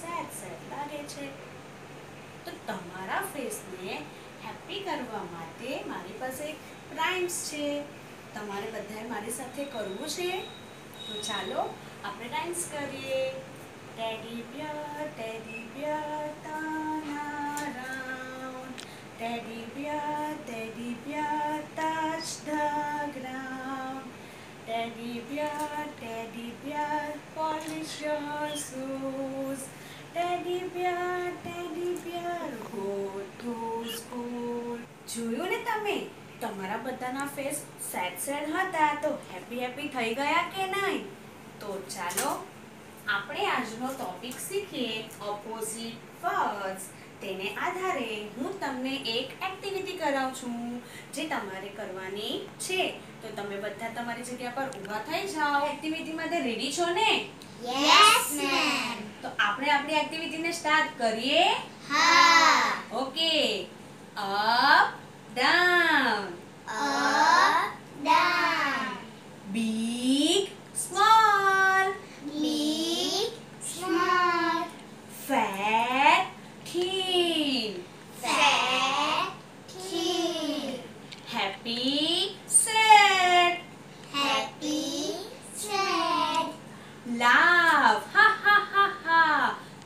Sad sad લાગે છે. તો તમારા ફેસને હેપી કરવા માટે મારી પાસે એક રાઇમ્સ છે. તમારે બધાએ મારી સાથે કરવું છે? તો ચાલો આપણે રાઇમ્સ કરીએ. Teddy bear teddy bear Tana round teddy bear Teddy bear, teddy bear, go to school જોયું ને તમે? તમારા બધાના ફેસ સેડ સેડ હતા તો હેપી હેપી થઈ ગયા કે નહીં? તો ચાલો આપણે આજનો ટોપિક શીખીએ ઓપોઝિટ વર્ડ્સ તેને આધારે હું તમને એક એક્ટિવિટી કરાવું છું જે તમારે કરવાની છે. તો તમે બધા તમારી જગ્યા પર ઊભા થઈ જાઓ. એક્ટિવિટી માટે રેડી છો ને? Yes ma'am. તો આપણે આપણી એક્ટિવિટીને સ્ટાર્ટ કરીએ? હા. Okay up down up down big small Big, small. Fat thin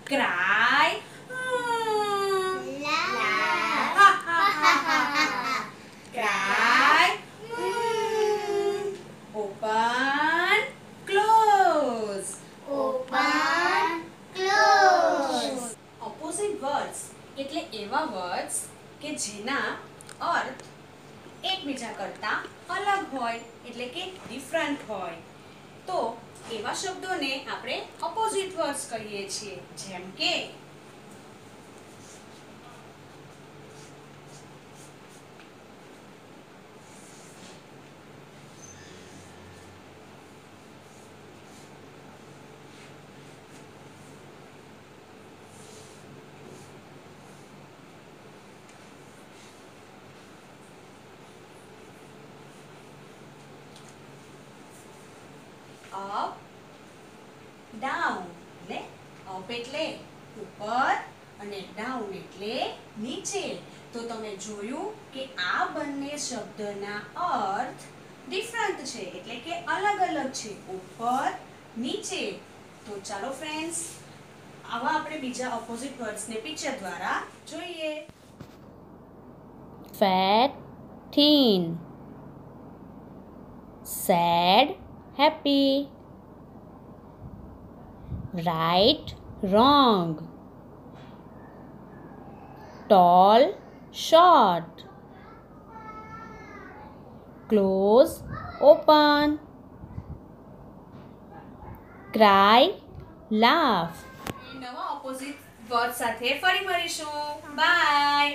cry Laugh. ha ha ha ha ha cry open close Open, close. opposite words એટલે એવા words કે જેના અર્થ એકબીજા કરતા અલગ હોય એટલે કે ડિફરન્ટ હોય તો એવા શબ્દોને આપણે ઓપોઝિટ વર્ડ્સ કહીએ છીએ. જેમ કે અપ ડાઉન એટલે અપ એટલે ઉપર અને ડાઉન એટલે નીચે. તો તમે જોયું કે આ બંને શબ્દના અર્થ ડિફરન્ટ છે એટલે કે અલગ અલગ છે. ઉપર નીચે. તો ચાલો ફ્રેન્ડ્સ આવા આપણે બીજા ઓપોઝિટ વર્ડ્સને પિક્ચર દ્વારા જોઈએ. Fat thin sad, happy, right, wrong, tall, short, close, open, cry, laugh. નવા ઓપોઝિટ વર્ડ સાથે ફરી મળીશું બાય